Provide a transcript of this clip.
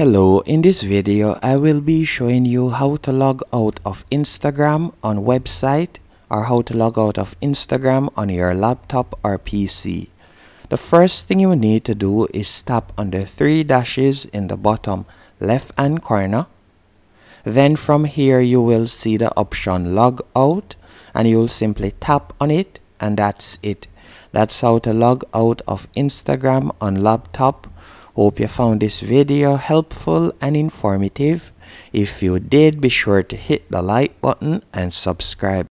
Hello, in this video I will be showing you how to log out of Instagram on website or how to log out of Instagram on your laptop or PC. The first thing you need to do is tap on the three dashes in the bottom left hand corner. Then from here you will see the option log out and you will simply tap on it and that's it. That's how to log out of Instagram on laptop Hope you found this video helpful and informative. If you did, be sure to hit the like button and subscribe.